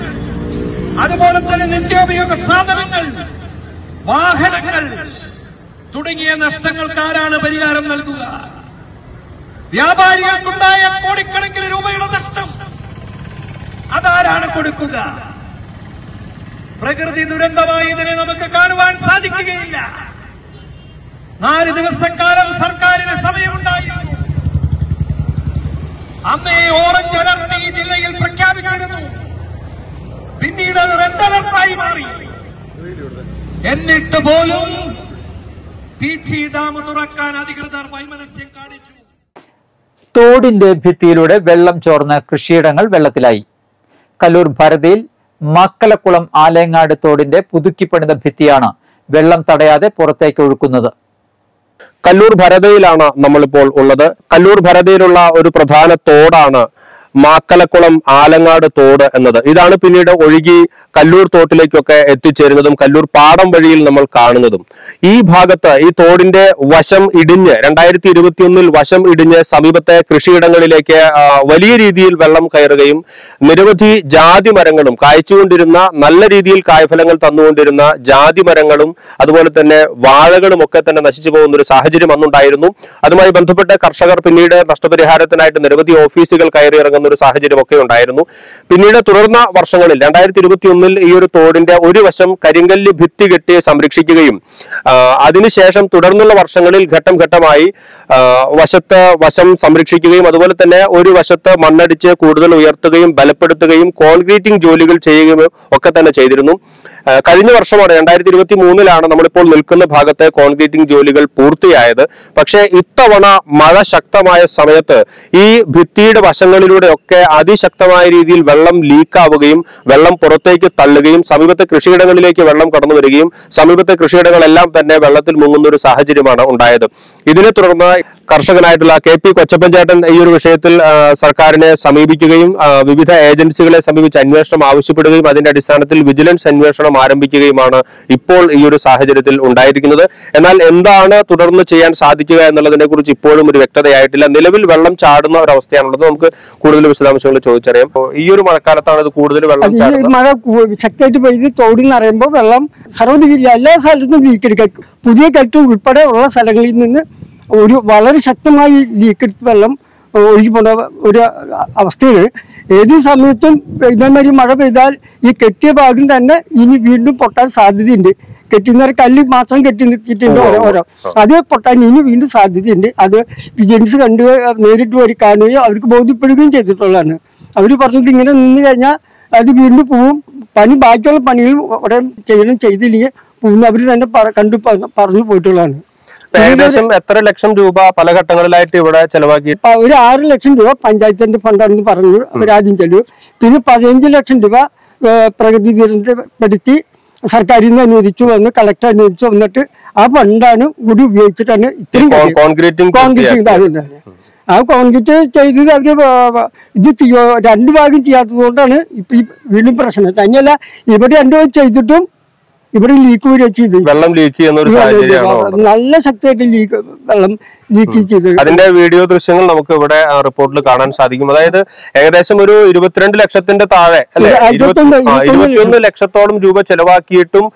അതുപോലെ തന്നെ നിത്യോപയോഗ സാധനങ്ങൾ വാഹനങ്ങൾ തുടങ്ങിയ നഷ്ടങ്ങൾക്ക് ആരാണ് പരിഹാരം നൽകുക? വ്യാപാരികൾക്കുണ്ടായ കോടിക്കണക്കിന് രൂപയുടെ നഷ്ടം അതാരാണ് കൊടുക്കുക? പ്രകൃതി ദുരന്തമായി ഇതിനെ നമുക്ക് കാണുവാൻ സാധിക്കുകയില്ല. നാല് ദിവസക്കാലം സർക്കാരിന് സമയമുണ്ടായിരുന്നു. അന്നേ ഓറഞ്ച് അലർട്ട് ഈ ജില്ലയിൽ പ്രഖ്യാപിച്ചിരുന്നു. പിന്നീട് അത് റെഡ് അലർട്ടായി മാറി. എന്നിട്ട് പോലും പീച്ചി ഡാം തുറക്കാൻ അധികൃതർ വൈമനസ്യം കാണിച്ചു. തോടിന്റെ ഭിത്തിയിലൂടെ വെള്ളം ചോർന്ന കൃഷിയിടങ്ങൾ വെള്ളത്തിലായി. കല്ലൂർ ഭാരതിയിൽ മക്കലക്കുളം ആലയങ്ങാട് തോടിന്റെ പുതുക്കിപ്പണിത ഭിത്തിയാണ് വെള്ളം തടയാതെ പുറത്തേക്ക് ഒഴുക്കുന്നത്. കല്ലൂർ ഭരതയിലാണ് നമ്മളിപ്പോൾ ഉള്ളത്. കല്ലൂർ ഭരതയിലുള്ള ഒരു പ്രധാന തോടാണ് മാക്കലക്കുളം ആലങ്ങാട് തോട് എന്നത്. ഇതാണ് പിന്നീട് ഒഴുകി കല്ലൂർ തോട്ടിലേക്കൊക്കെ എത്തിച്ചേരുന്നതും കല്ലൂർ പാടം വഴിയിൽ നമ്മൾ കാണുന്നതും. ഈ ഭാഗത്ത് ഈ തോടിന്റെ വശം ഇടിഞ്ഞ് രണ്ടായിരത്തി ഇരുപത്തിയൊന്നിൽ വശം ഇടിഞ്ഞ് സമീപത്തെ കൃഷിയിടങ്ങളിലേക്ക് വലിയ രീതിയിൽ വെള്ളം കയറുകയും നിരവധി ജാതി മരങ്ങളും കായ്ച്ചുകൊണ്ടിരുന്ന നല്ല രീതിയിൽ കായ്ഫലങ്ങൾ തന്നുകൊണ്ടിരുന്ന ജാതി മരങ്ങളും അതുപോലെ തന്നെ വാഴകളും ഒക്കെ തന്നെ നശിച്ചു പോകുന്ന ഒരു സാഹചര്യം അന്നുണ്ടായിരുന്നു. അതുമായി ബന്ധപ്പെട്ട് കർഷകർ പിന്നീട് നഷ്ടപരിഹാരത്തിനായിട്ട് നിരവധി ഓഫീസുകൾ കയറി ഇറങ്ങുന്ന ഒരു സാഹചര്യം ഒക്കെ ഉണ്ടായിരുന്നു. പിന്നീട് തുടർന്ന വർഷങ്ങളിൽ രണ്ടായിരത്തി ഇരുപത്തിയൊന്നിൽ ഈ ഒരു തോടിന്റെ ഒരു വശം കരിങ്കല്ല് ഭിത്തി കെട്ടി സംരക്ഷിക്കുകയും അതിനുശേഷം തുടർന്നുള്ള വർഷങ്ങളിൽ ഘട്ടം ഘട്ടമായി വശത്ത് വശം സംരക്ഷിക്കുകയും അതുപോലെ തന്നെ ഒരു വശത്ത് മണ്ണടിച്ച് കൂടുതൽ ഉയർത്തുകയും ബലപ്പെടുത്തുകയും കോൺക്രീറ്റിംഗ് ജോലികൾ ചെയ്യുകയും ഒക്കെ തന്നെ ചെയ്തിരുന്നു. കഴിഞ്ഞ വർഷമാണ് രണ്ടായിരത്തി ഇരുപത്തി മൂന്നിലാണ് നമ്മളിപ്പോൾ നിൽക്കുന്ന ഭാഗത്തെ കോൺക്രീറ്റിംഗ് ജോലികൾ പൂർത്തിയായത്. പക്ഷേ ഇത്തവണ മഴ ശക്തമായ സമയത്ത് ഈ ഭിത്തിയുടെ വശങ്ങളിലൂടെ ഒക്കെ അതിശക്തമായ രീതിയിൽ വെള്ളം ലീക്കാവുകയും വെള്ളം പുറത്തേക്ക് തള്ളുകയും സമീപത്തെ കൃഷിയിടങ്ങളിലേക്ക് വെള്ളം കടന്നു വരികയും സമീപത്തെ കൃഷിയിടങ്ങളെല്ലാം തന്നെ വെള്ളത്തിൽ മുങ്ങുന്ന ഒരു സാഹചര്യമാണ് ഉണ്ടായത്. ഇതിനെ തുടർന്ന് കർഷകനായിട്ടുള്ള കെ പി കൊച്ചപ്പൻചേട്ടൻ ഈ ഒരു വിഷയത്തിൽ സർക്കാരിനെ സമീപിക്കുകയും വിവിധ ഏജൻസികളെ സമീപിച്ച് അന്വേഷണം ആവശ്യപ്പെടുകയും അതിന്റെ അടിസ്ഥാനത്തിൽ വിജിലൻസ് അന്വേഷണം ആരംഭിക്കുകയുമാണ് ഇപ്പോൾ ഈ ഒരു സാഹചര്യത്തിൽ ഉണ്ടായിരിക്കുന്നത്. എന്നാൽ എന്താണ് തുടർന്ന് ചെയ്യാൻ സാധിക്കുക എന്നുള്ളതിനെ കുറിച്ച് ഇപ്പോഴും ഒരു വ്യക്തതയായിട്ടില്ല. നിലവിൽ വെള്ളം ചാടുന്ന ഒരവസ്ഥയാണുള്ളത്. നമുക്ക് കൂടുതൽ വിശദാംശങ്ങൾ ചോദിച്ചറിയാം. ഈ ഒരു മഴക്കാലത്താണ് ഇത് കൂടുതൽ വെള്ളം മഴ ശക്തമായിട്ട് പെയ്ത് തോടി നിറയുമ്പോൾ വെള്ളം സർവതില്ല എല്ലാ സ്ഥലത്തും ലീക്ക് എടുക്കുക പുതിയ കെട്ട് ഉൾപ്പെടെ ഉള്ള സ്ഥലങ്ങളിൽ നിന്ന് ഒരു വളരെ ശക്തമായി ലീക്ക് എടുത്ത് വെള്ളം ഒഴുകി ഒരു അവസ്ഥയാണ്. ഏത് സമയത്തും ഇതേമാതിരി മഴ പെയ്താൽ ഈ കെട്ടിയ ഭാഗം തന്നെ ഇനി വീണ്ടും പൊട്ടാൻ സാധ്യതയുണ്ട്. കെട്ടുന്നവർ കല്ല് മാത്രം കെട്ടി നിർത്തിയിട്ടുണ്ട് ഓരോ ഓരോ. അത് പൊട്ടാൻ ഇനി വീണ്ടും സാധ്യതയുണ്ട്. അത് വിജിലൻസ് കണ്ടു നേരിട്ട് വരി കാണുകയും അവർക്ക് ബോധ്യപ്പെടുകയും ചെയ്തിട്ടുള്ളതാണ്. അവർ പറഞ്ഞിട്ട് ഇങ്ങനെ നിന്ന് കഴിഞ്ഞാൽ അത് വീണ്ടും പോവും. പണി ബാക്കിയുള്ള പണികൾ അവിടെ ചെയ്യണം ചെയ്തില്ലെങ്കിൽ പോകുന്ന അവർ തന്നെ കണ്ടു പറഞ്ഞു പോയിട്ടുള്ളതാണ്. ഏകദേശം എത്ര ലക്ഷം രൂപ പല ഘട്ടങ്ങളിലായിട്ട് ഇവിടെ ചെലവാക്കി? ഒരു ആറ് ലക്ഷം രൂപ പഞ്ചായത്തിന്റെ ഫണ്ടാണെന്ന് പറഞ്ഞു അവരാദ്യം ചെല്ലു. പിന്നെ പതിനഞ്ച് ലക്ഷം രൂപ പ്രകൃതി ദുരന്തപ്പെടുത്തി സർക്കാരിൽ നിന്ന് അനുവദിച്ചു വന്ന് കളക്ടർ അനുവദിച്ചു വന്നിട്ട് ആ ഫണ്ടാണ് കൂടി ഉപയോഗിച്ചിട്ടാണ് ഇത്രയും കോൺക്രീറ്റിംഗ്. കോൺക്രീറ്റിംഗ്. ആ കോൺക്രീറ്റ് ചെയ്തത് വ- ഇത് ചെയ്യോ രണ്ട് ഭാഗം ചെയ്യാത്തതുകൊണ്ടാണ് കൊണ്ടാണ് ഇപ്പൊ ഈ വീണ്ടും പ്രശ്നം. തന്നെയല്ല ഇവിടെ രണ്ടു ഭാഗം ചെയ്തിട്ടും ഇവിടെ ലീക്ക് വരിക ചെയ്ത്. വെള്ളം ലീക്ക് ചെയ്യുന്ന ഒരു സാഹചര്യമാണ് നല്ല ശക്തിയായിട്ട് ലീക്ക് വെള്ളം ലീക്ക് ചെയ്ത്. അതിന്റെ വീഡിയോ ദൃശ്യങ്ങൾ നമുക്ക് ഇവിടെ റിപ്പോർട്ടിൽ കാണാൻ സാധിക്കും. അതായത് ഏകദേശം ഒരു ഇരുപത്തിരണ്ട് ലക്ഷത്തിന്റെ താഴെ അല്ലെ? ഇരുപത്തിയൊന്ന് ലക്ഷത്തോളം രൂപ ചെലവാക്കിയിട്ടും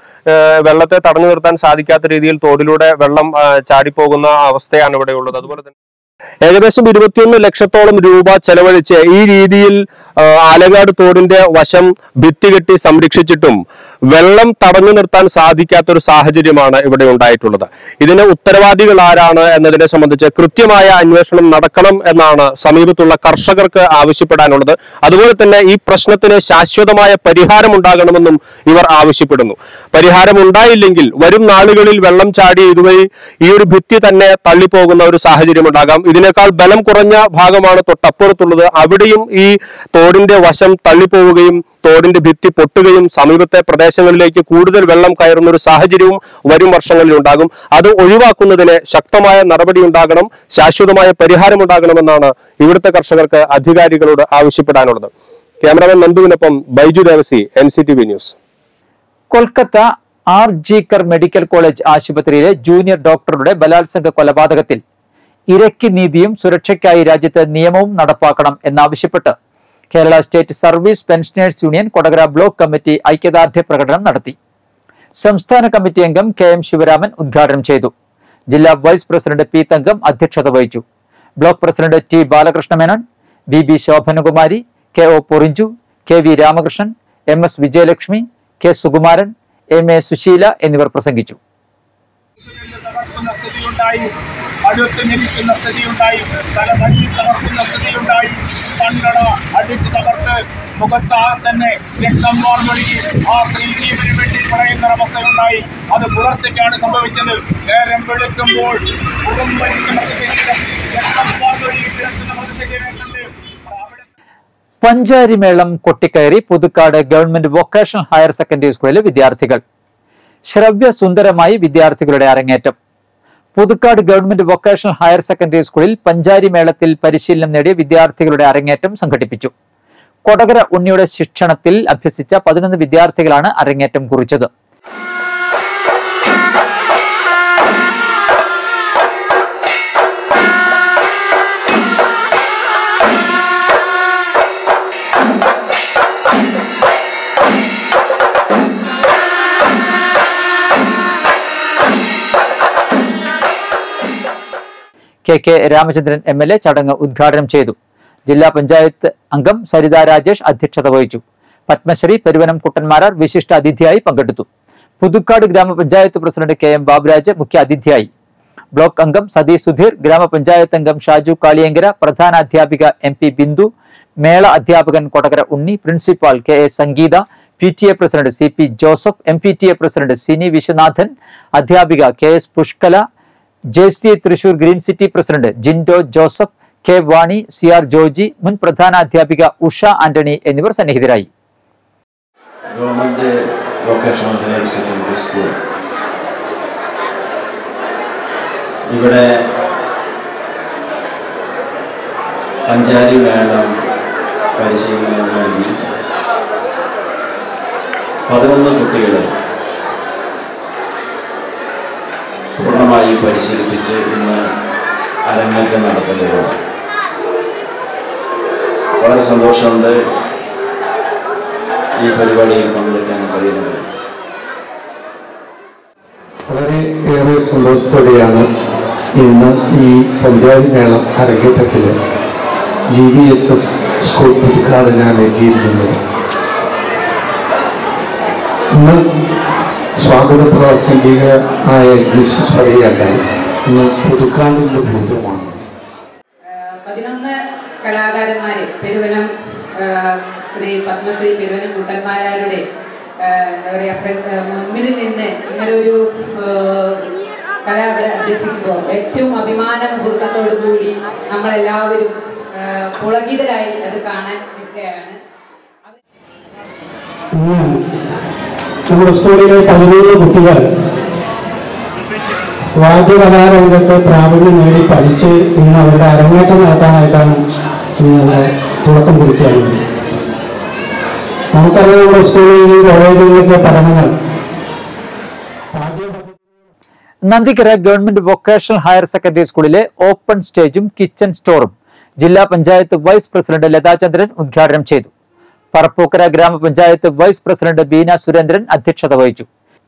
വെള്ളത്തെ തടഞ്ഞു നിർത്താൻ സാധിക്കാത്ത രീതിയിൽ തോടിലൂടെ വെള്ളം ചാടിപ്പോകുന്ന അവസ്ഥയാണ് ഇവിടെ ഉള്ളത് അതുപോലെ തന്നെ ഏകദേശം ഇരുപത്തിയൊന്ന് ലക്ഷത്തോളം രൂപ ചെലവഴിച്ച് ഈ രീതിയിൽ ആലങ്ങാട് തോടിന്റെ വശം ഭിത്തി കെട്ടി സംരക്ഷിച്ചിട്ടും വെള്ളം തടഞ്ഞു നിർത്താൻ സാധിക്കാത്ത ഒരു സാഹചര്യമാണ് ഇവിടെ ഉണ്ടായിട്ടുള്ളത്. ഇതിന് ഉത്തരവാദികൾ ആരാണ് എന്നതിനെ സംബന്ധിച്ച് കൃത്യമായ അന്വേഷണം നടക്കണം എന്നാണ് സമീപത്തുള്ള കർഷകർക്ക് ആവശ്യപ്പെടാനുള്ളത്. അതുപോലെ തന്നെ ഈ പ്രശ്നത്തിന് ശാശ്വതമായ പരിഹാരം ഉണ്ടാകണമെന്നും ഇവർ ആവശ്യപ്പെടുന്നു. പരിഹാരം ഉണ്ടായില്ലെങ്കിൽ വരും നാളുകളിൽ വെള്ളം ചാടി ഇതുവഴി ഈ ഒരു ഭിത്തി തന്നെ തള്ളിപ്പോകുന്ന ഒരു സാഹചര്യം ഉണ്ടാകാം. ഇതിനേക്കാൾ ബലം കുറഞ്ഞ ഭാഗമാണ് തൊട്ടപ്പുറത്തുള്ളത്. അവിടെയും ഈ തോടിന്റെ വശം തള്ളിപ്പോവുകയും തോടിന്റെ ഭിത്തി പൊട്ടുകയും സമീപത്തെ പ്രദേശങ്ങളിലേക്ക് കൂടുതൽ വെള്ളം കയറുന്ന ഒരു സാഹചര്യവും വരും വർഷങ്ങളിൽ ഉണ്ടാകും. അത് ഒഴിവാക്കുന്നതിന് ശക്തമായ നടപടി ഉണ്ടാകണം ശാശ്വതമായ പരിഹാരം ഉണ്ടാകണമെന്നാണ് ഇവിടുത്തെ കർഷകർക്ക് അധികാരികളോട് ആവശ്യപ്പെടാനുള്ളത്. Cameraman നന്ദുവിനൊപ്പം Baiju Devasi N news. Kolkata R G Kar medical college ആശുപത്രിയിലെ ജൂനിയർ ഡോക്ടറുടെ ബലാത്സംഗ കൊലപാതകത്തിൽ ഇരയ്ക്ക് നീതിയും സുരക്ഷയ്ക്കായി രാജ്യത്ത് നിയമവും നടപ്പാക്കണം എന്നാവശ്യപ്പെട്ട് Kerala state service pensioners union Kodakara block committee ഐക്യദാർഢ്യ പ്രകടനം നടത്തി. സംസ്ഥാന കമ്മിറ്റി അംഗം കെ എം ശിവരാമൻ ഉദ്ഘാടനം ചെയ്തു. ജില്ലാ വൈസ് പ്രസിഡന്റ് പി തങ്കം അധ്യക്ഷത വഹിച്ചു. Block president T Balakrishnamenon B B Sobhanakumari K O Porinju K V Ramakrishnan M S Vijayalakshmi K Sukumaran M A Susheela എന്നിവർ പ്രസംഗിച്ചു. അടുത്ത് നിൽക്കുന്ന സ്ഥിതിയുണ്ടായി. തല തല്ലി തകർക്കുന്ന സ്ഥിതിയുണ്ടായി. കണ്ണട അടിച്ച് തകർത്ത് മുഖത്ത് തന്നെ രക്തം വാർന്നൊഴുകി ആ സ്ത്രീ വേണ്ടി പറയുന്ന അവസ്ഥയുണ്ടായി. അത് പുറത്തേക്കാണ് സംഭവിച്ചത്. നേരം വെളുക്കുമ്പോൾ പഞ്ചാരിമേളം കൊട്ടിക്കയറി Puthukkad government vocational higher secondary സ്കൂളിലെ വിദ്യാർത്ഥികൾ. ശ്രവ്യ സുന്ദരമായി വിദ്യാർത്ഥികളുടെ അരങ്ങേറ്റം. Puthukkad government vocational higher secondary സ്കൂളിൽ പഞ്ചാരി മേളത്തിൽ പരിശീലനം നേടിയ വിദ്യാർത്ഥികളുടെ അരങ്ങേറ്റം സംഘടിപ്പിച്ചു. കൊടകര ഉണ്ണിയുടെ ശിക്ഷണത്തിൽ അഭ്യസിച്ച പതിനൊന്ന് വിദ്യാർത്ഥികളാണ് അരങ്ങേറ്റം കുറിച്ചത്. K K Ramachandran M L A ചടങ്ങ് ഉദ്ഘാടനം ചെയ്തു. ജില്ലാ പഞ്ചായത്ത് അംഗം സരിത രാജേഷ് അധ്യക്ഷത വഹിച്ചു. പത്മശ്രീ പെരുവനം കുട്ടന്മാരാർ വിശിഷ്ട അതിഥിയായി പങ്കെടുത്തു. പുതുക്കാട് ഗ്രാമപഞ്ചായത്ത് പ്രസിഡന്റ് കെ എം ബാബുരാജ് മുഖ്യ അതിഥിയായി. ബ്ലോക്ക് അംഗം സതീഷ് സുധീർ ഗ്രാമപഞ്ചായത്ത് അംഗം ഷാജു കാളിയങ്കര പ്രധാന അധ്യാപിക എം പി ബിന്ദു മേള അധ്യാപകൻ Kodakara Unni principal K A Sangeetha P T A president C P Joseph M P T A president Sini Viswanathan അധ്യാപിക K S Pushkala J C Thrissur green city president Jindo Joseph K Vani C R Joji മുൻ പ്രധാന അധ്യാപിക ഉഷ ആന്റണി എന്നിവർ സന്നിഹിതരായി. ഇവിടെ പഞ്ചാരി മേളം പരിശീലനം നൽകി പതിനൊന്ന് കുട്ടികളെ പൂർണമായി പരിശീലിപ്പിച്ച് ഇന്ന് അരങ്ങേറ്റം നടത്തുന്നത് വളരെ സന്തോഷമുണ്ട് ഈ പരിപാടിയിൽ പങ്കെടുക്കാൻ കഴിയുന്നത്. വളരെ ഏറെ സന്തോഷത്തോടെയാണ് ഇന്ന് ഈ പഞ്ചായത്ത് മേള അരങ്ങേറ്റത്തിൽ G V H S school Puthukkad ഞാൻ എത്തിയിരിക്കുന്നത് ഇന്ന് സ്വാഗത പ്രാസംഗിക ആയ മിസ്സസ് പറയുകയുണ്ടായി ഇന്ന് പുതുക്കാടിന്റെ ഭൂതമാണ് പതിനൊന്ന് കലാകാരന്മാരെ പെരുവനം ശ്രീ പത്മശ്രീ പെരുവനം കുട്ടന്മാരാരുടെ എന്താ പറയുക മുമ്പിൽ നിന്ന് ഇങ്ങനൊരു ആ, കല അവിടെ അഭ്യസിക്കുമ്പോൾ ഏറ്റവും അഭിമാന മുഹൂർത്തത്തോടു കൂടി നമ്മളെല്ലാവരും പുളകിതരായി അത് കാണാൻ നിൽക്കുകയാണ്. നമ്മുടെ സ്കൂളിലെ പതിമൂന്ന് കുട്ടികൾ വാദ്യകലാരംഗത്ത് പ്രാവീണ്യം നേടി പഠിച്ച് ഇന്ന് അവരുടെ അരങ്ങേറ്റം നടത്താനായിട്ടാണ് തുടക്കം കുറിക്കുന്നത് നമുക്കറിയാം നമ്മുടെ സ്കൂളിലെ കോളേജുകളിലൊക്കെ പഠനങ്ങൾ Nandikkara government vocational higher secondary സ്കൂളിലെ ഓപ്പൺ സ്റ്റേജും കിച്ചൺ സ്റ്റോറും ജില്ലാ പഞ്ചായത്ത് വൈസ് പ്രസിഡന്റ് ലതാചന്ദ്രൻ ഉദ്ഘാടനം ചെയ്തു. പറപ്പൂക്കര ഗ്രാമപഞ്ചായത്ത് വൈസ് പ്രസിഡന്റ് ബീന സുരേന്ദ്രൻ അധ്യക്ഷത വഹിച്ചു.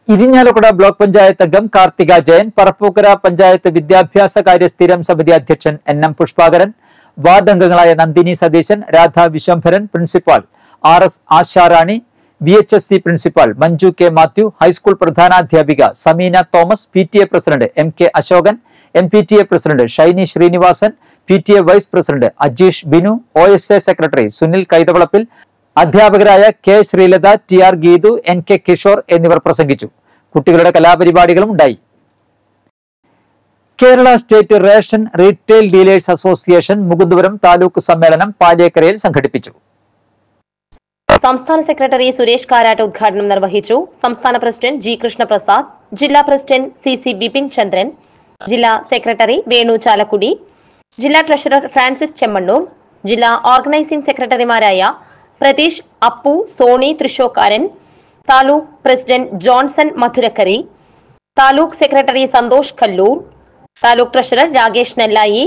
ഇരിഞ്ഞാലക്കുട ബ്ലോക്ക് പഞ്ചായത്ത് അംഗം കാർത്തിക ജയൻ പറപ്പൂക്കര പഞ്ചായത്ത് വിദ്യാഭ്യാസ കാര്യ സ്ഥിരം സമിതി അധ്യക്ഷൻ എൻ എം പുഷ്പാകരൻ വാർഡ് അംഗങ്ങളായ Nandini Satheesan Radha Vishambharan principal R S Asharani B H S C principal Manju K Mathew high school പ്രധാനാധ്യാപിക Sameena Thomas P T A president M K Asokan M P T A president Shiny Srinivasan P T A vice president Ajeesh Binu O S A secretary Sunil Kaithavalappil അധ്യാപകരായ K Sreelatha T R Geethu N K Kishore എന്നിവർ പ്രസംഗിച്ചു. കുട്ടികളുടെ കലാപരിപാടികളും ഉണ്ടായി. Kerala state ration retail dealers association Mukundapuram taluk സമ്മേളനം പാലേക്കരയിൽ സംഘടിപ്പിച്ചു. സംസ്ഥാന സെക്രട്ടറി സുരേഷ് കാരാട്ട് ഉദ്ഘാടനം നിർവഹിച്ചു സംസ്ഥാന പ്രസിഡന്റ് ജി കൃഷ്ണപ്രസാദ് ജില്ലാ president C C Bipin Chandran ജില്ലാ സെക്രട്ടറി വേണു ചാലക്കുടി ജില്ലാ ട്രഷറർ ഫ്രാൻസിസ് ചെമ്മണ്ണൂർ ജില്ലാ ഓർഗനൈസിംഗ് സെക്രട്ടറിമാരായ Pratheesh Appu Sony Thrissokkaran taluk president Johnson Madhurakkari taluk secretary Santhosh Kallur taluk treasurer Rakesh Nellayi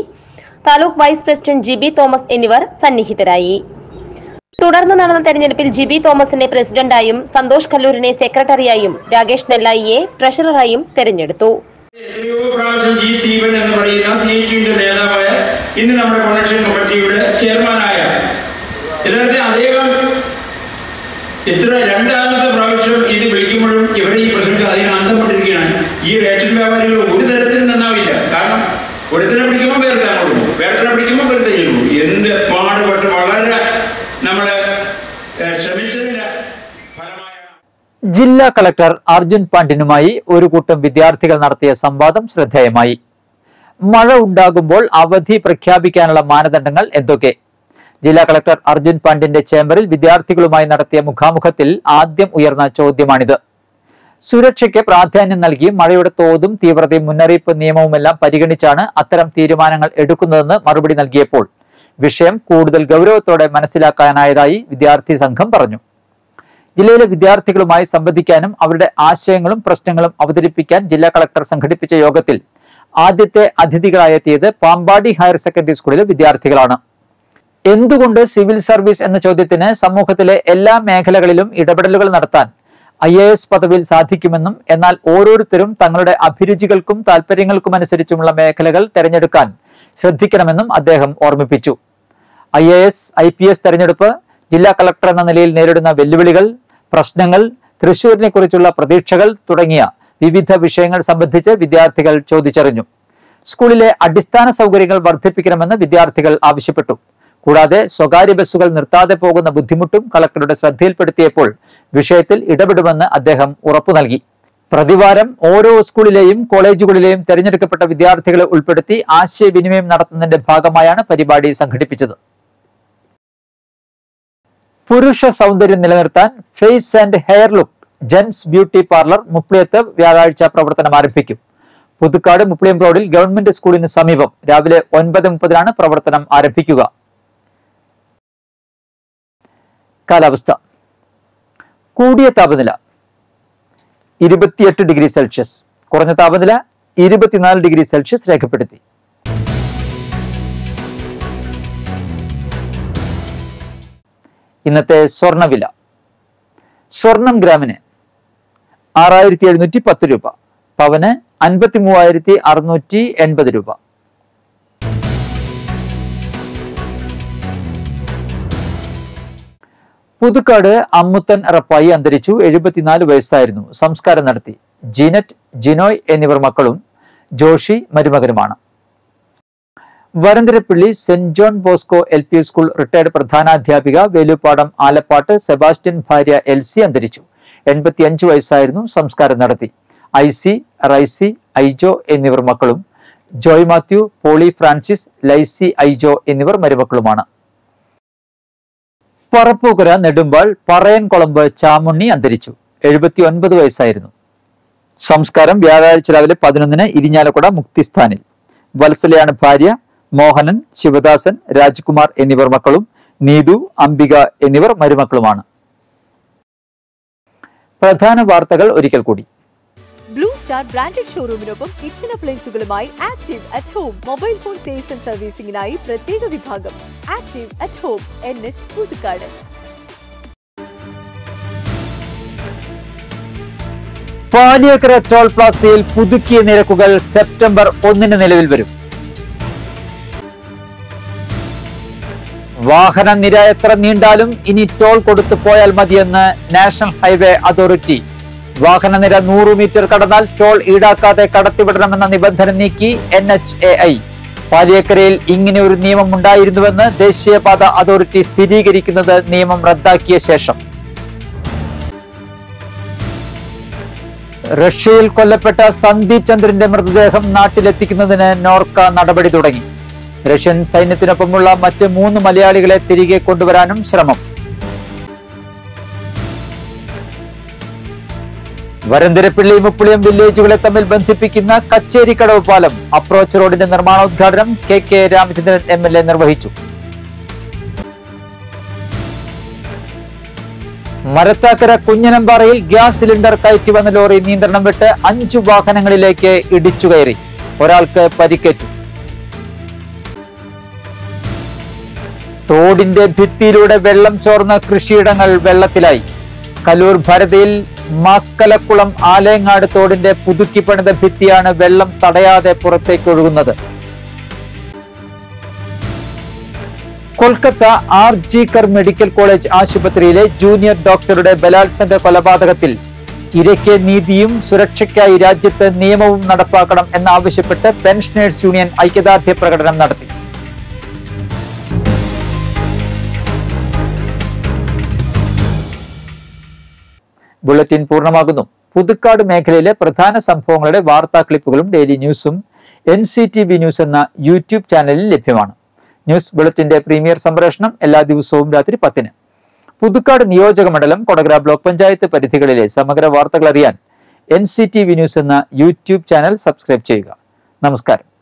taluk vice president Jibi Thomas എന്നിവർ സന്നിഹിതരായി. തുടർന്ന് നടന്ന തെരഞ്ഞെടുപ്പിൽ ജിബി തോമസിനെ പ്രസിഡന്റായും സന്തോഷ് കല്ലൂരിനെ സെക്രട്ടറിയായും രാകേഷ് നെല്ലായിയെ ട്രഷററായും തെരഞ്ഞെടുത്തു. എത്രയോ പ്രാവശ്യം ജി സ്റ്റീവൻ എന്ന് പറയുന്ന സി നേതാവായ ഇന്ന് നമ്മുടെ കമ്മിറ്റിയുടെ ചെയർമാനായ യഥാർത്ഥത്തിൽ അദ്ദേഹം ഇത്ര രണ്ടാമത്തെ പ്രാവശ്യം ഇത് വിളിക്കുമ്പോഴും ഇവിടെ ഈ പ്രശ്നത്തിൽ അദ്ദേഹം അന്തപ്പെട്ടിരിക്കുകയാണ്. ഈ റേഷൻ വ്യാപാരികൾ ഒരു തരത്തിൽ നന്നാവില്ല. കാരണം ഒരുത്തരം പിടിക്കുമ്പോൾ വേറെ താൻ കൊടുക്കും വേറെ പിടിക്കുമ്പോൾ വേറെ ചെയ്യുന്നു എന്ത് പാടുപെട്ട് വളരെ നമ്മളെ ശ്രമിച്ചതിന്റെ ജില്ലാ കളക്ടർ അർജുൻ പാണ്ഡിനുമായി ഒരു കൂട്ടം വിദ്യാർത്ഥികൾ നടത്തിയ സംവാദം ശ്രദ്ധേയമായി. മഴ ഉണ്ടാകുമ്പോൾ അവധി പ്രഖ്യാപിക്കാനുള്ള മാനദണ്ഡങ്ങൾ എന്തൊക്കെ? ജില്ലാ കളക്ടർ അർജുൻ പാണ്ഡ്യന്റെ ചേംബറിൽ വിദ്യാർത്ഥികളുമായി നടത്തിയ മുഖാമുഖത്തിൽ ആദ്യം ഉയർന്ന ചോദ്യമാണിത്. സുരക്ഷയ്ക്ക് പ്രാധാന്യം നൽകി മഴയുടെ തോതും തീവ്രതയും മുന്നറിയിപ്പ് നിയമവുമെല്ലാം പരിഗണിച്ചാണ് അത്തരം തീരുമാനങ്ങൾ എടുക്കുന്നതെന്ന് മറുപടി നൽകിയപ്പോൾ വിഷയം കൂടുതൽ ഗൗരവത്തോടെ മനസ്സിലാക്കാനായതായി വിദ്യാർത്ഥി സംഘം പറഞ്ഞു. ജില്ലയിലെ വിദ്യാർത്ഥികളുമായി സംവദിക്കാനും അവരുടെ ആശയങ്ങളും പ്രശ്നങ്ങളും അവതരിപ്പിക്കാൻ ജില്ലാ കളക്ടർ സംഘടിപ്പിച്ച യോഗത്തിൽ ആദ്യത്തെ അതിഥികളായെത്തിയത് പാമ്പാടി ഹയർ സെക്കൻഡറി സ്കൂളിലെ വിദ്യാർത്ഥികളാണ്. എന്തുകൊണ്ട് സിവിൽ സർവീസ് എന്ന ചോദ്യത്തിന് സമൂഹത്തിലെ എല്ലാ മേഖലകളിലും ഇടപെടലുകൾ നടത്താൻ ഐ എ എസ് പദവിയിൽ സാധിക്കുമെന്നും എന്നാൽ ഓരോരുത്തരും തങ്ങളുടെ അഭിരുചികൾക്കും താല്പര്യങ്ങൾക്കും അനുസരിച്ചുമുള്ള മേഖലകൾ തെരഞ്ഞെടുക്കാൻ ശ്രദ്ധിക്കണമെന്നും അദ്ദേഹം ഓർമ്മിപ്പിച്ചു. I A S I P S തെരഞ്ഞെടുപ്പ് ജില്ലാ കളക്ടർ എന്ന നിലയിൽ നേരിടുന്ന വെല്ലുവിളികൾ പ്രശ്നങ്ങൾ തൃശൂരിനെ കുറിച്ചുള്ള പ്രതീക്ഷകൾ തുടങ്ങിയ വിവിധ വിഷയങ്ങൾ സംബന്ധിച്ച് വിദ്യാർത്ഥികൾ ചോദിച്ചറിഞ്ഞു. സ്കൂളിലെ അടിസ്ഥാന സൗകര്യങ്ങൾ വർദ്ധിപ്പിക്കണമെന്ന് വിദ്യാർത്ഥികൾ ആവശ്യപ്പെട്ടു. കൂടാതെ സ്വകാര്യ ബസ്സുകൾ നിർത്താതെ പോകുന്ന ബുദ്ധിമുട്ടും കളക്ടറുടെ ശ്രദ്ധയിൽപ്പെടുത്തിയപ്പോൾ വിഷയത്തിൽ ഇടപെടുമെന്ന് അദ്ദേഹം ഉറപ്പു നൽകി. പ്രതിവാരം ഓരോ സ്കൂളിലെയും കോളേജുകളിലെയും തെരഞ്ഞെടുക്കപ്പെട്ട വിദ്യാർത്ഥികളെ ഉൾപ്പെടുത്തി ആശയവിനിമയം നടത്തുന്നതിന്റെ ഭാഗമായാണ് പരിപാടി സംഘടിപ്പിച്ചത്. പുരുഷ സൗന്ദര്യം നിലനിർത്താൻ face and hair look gents beauty parlour മുപ്ലിയത്ത് വ്യാഴാഴ്ച പ്രവർത്തനം ആരംഭിക്കും. പുതുക്കാട് മുപ്ലിയം റോഡിൽ ഗവൺമെന്റ് സ്കൂളിന് സമീപം രാവിലെ ഒൻപത് മുപ്പതിനാണ് പ്രവർത്തനം ആരംഭിക്കുക. കാലാവസ്ഥ. കൂടിയ താപനില ഇരുപത്തിയെട്ട് ഡിഗ്രി സെൽഷ്യസ്. കുറഞ്ഞ താപനില ഇരുപത്തിനാല് ഡിഗ്രി സെൽഷ്യസ് രേഖപ്പെടുത്തി. ഇന്നത്തെ സ്വർണവില. സ്വർണം ഗ്രാമിന് ആറായിരത്തി എഴുന്നൂറ്റി പത്ത് രൂപ. പവന് അൻപത്തി മൂവായിരത്തി അറുന്നൂറ്റി എൺപത് രൂപ. പുതുക്കാട് അമ്മുത്തൻ റപ്പായി അന്തരിച്ചു. എഴുപത്തിനാല് വയസ്സായിരുന്നു. സംസ്കാരം നടത്തി. ജീനറ്റ് ജിനോയ് എന്നിവർ മക്കളും Joshy മരുമകനുമാണ്. Varantharappilly saint John Bosco L P school retired പ്രധാനാധ്യാപിക Velupadam Alappatt Sebastian ഭാര്യ എൽ സി അന്തരിച്ചു. എൺപത്തിയഞ്ച് വയസ്സായിരുന്നു സംസ്കാരം നടത്തി. ഐ സി റൈസി ഐജോ എന്നിവർ മക്കളും ജോയ് മാത്യു പോളി ഫ്രാൻസിസ് ലൈസി ഐജോ എന്നിവർ മരുമക്കളുമാണ്. പറപ്പൂക്കര നെടുമ്പാൾ പറയൻകുളമ്പ് ചാമുണ്ണി അന്തരിച്ചു. എഴുപത്തി ഒൻപത് വയസ്സായിരുന്നു. സംസ്കാരം വ്യാഴാഴ്ച രാവിലെ പതിനൊന്നിന് ഇരിഞ്ഞാലക്കുട മുക്തിസ്ഥാനിൽ. വത്സലയാണ് ഭാര്യ മോഹനൻ ശിവദാസൻ രാജ്കുമാർ എന്നിവർ മക്കളും നീതു അംബിക എന്നിവർ മരുമക്കളുമാണ്. പ്രധാന വാർത്തകൾ ഒരിക്കൽ കൂടി. ബ്ലൂ സ്റ്റാർ ബ്രാൻഡഡ് ഷോറൂമിനൊപ്പം kitchen അപ്ലയൻസുകളുമായി active at home mobile phone sales and സർവീസിംഗിനായി പ്രത്യേക വിഭാഗം active at home N H Puthukkad. ഇനി ടോൾ കൊടുത്തു പോയാൽ മതിയെന്ന് നാഷണൽ ഹൈവേ അതോറിറ്റി വാഹന നിര നൂറ് മീറ്റർ കടന്നാൽ ടോൾ ഈടാക്കാതെ കടത്തിവിടണമെന്ന നിബന്ധന നീക്കി എൻ എച്ച് എ ഐ പാലിയക്കരയിൽ ഇങ്ങനെ ഒരു നിയമം ഉണ്ടായിരുന്നുവെന്ന് ദേശീയപാത അതോറിറ്റി സ്ഥിരീകരിക്കുന്നത് നിയമം റദ്ദാക്കിയ ശേഷം. റഷ്യയിൽ കൊല്ലപ്പെട്ട സന്ദീപ് ചന്ദ്രന്റെ മൃതദേഹം നാട്ടിലെത്തിക്കുന്നതിന് നോർക്ക നടപടി തുടങ്ങി. റഷ്യൻ സൈന്യത്തിനൊപ്പമുള്ള മറ്റ് മൂന്ന് മലയാളികളെ തിരികെ കൊണ്ടുവരാനും ശ്രമം. വരന്തരപ്പിള്ളി മുപ്പിളിയം വില്ലേജുകളെ തമ്മിൽ ബന്ധിപ്പിക്കുന്ന കച്ചേരി കച്ചേരിക്കടവ് പാലം അപ്രോച്ച് റോഡിന്റെ നിർമ്മാണോദ്ഘാടനം K K Ramachandran M L A നിർവഹിച്ചു. മരത്താക്കര കുഞ്ഞനമ്പാറയിൽ ഗ്യാസ് സിലിണ്ടർ കയറ്റി വന്ന ലോറി നിയന്ത്രണം വിട്ട് അഞ്ചു വാഹനങ്ങളിലേക്ക് ഇടിച്ചു കയറി. ഒരാൾക്ക് പരിക്കേറ്റു. തോടിന്റെ ഭിത്തിയിലൂടെ വെള്ളം ചോർന്ന കൃഷിയിടങ്ങൾ വെള്ളത്തിലായി. കലൂർ ഭരതിയിൽ മാക്കലക്കുളം ആലയങ്ങാട് തോടിന്റെ പുതുക്കി പണിത ഭിത്തിയാണ് വെള്ളം തടയാതെ പുറത്തേക്ക് ഒഴുകുന്നത് Kolkata R G Kar medical college ആശുപത്രിയിലെ ജൂനിയർ ഡോക്ടറുടെ ബലാത്സംഗ കൊലപാതകത്തിൽ ഇരയ്ക്ക് നീതിയും സുരക്ഷയ്ക്കായി രാജ്യത്ത് നിയമവും നടപ്പാക്കണം എന്നാവശ്യപ്പെട്ട് പെൻഷനേഴ്സ് യൂണിയൻ ഐക്യദാർഢ്യ പ്രകടനം നടത്തി. ബുള്ളറ്റിൻ പൂർണമാകുന്നു. പുതുക്കാട് മേഖലയിലെ പ്രധാന സംഭവങ്ങളുടെ വാർത്താ ക്ലിപ്പുകളും ഡെയിലി ന്യൂസും N C T V news എന്ന യൂട്യൂബ് ചാനലിൽ ലഭ്യമാണ്. ന്യൂസ് ബുള്ളറ്റിന്റെ പ്രീമിയർ സംപ്രേഷണം എല്ലാ ദിവസവും രാത്രി പത്തിന്. പുതുക്കാട് നിയോജക മണ്ഡലം കൊടകര ബ്ലോക്ക് പഞ്ചായത്ത് പരിധികളിലെ സമഗ്ര വാർത്തകൾ അറിയാൻ N C T V news എന്ന യൂട്യൂബ് ചാനൽ സബ്സ്ക്രൈബ് ചെയ്യുക. നമസ്കാരം.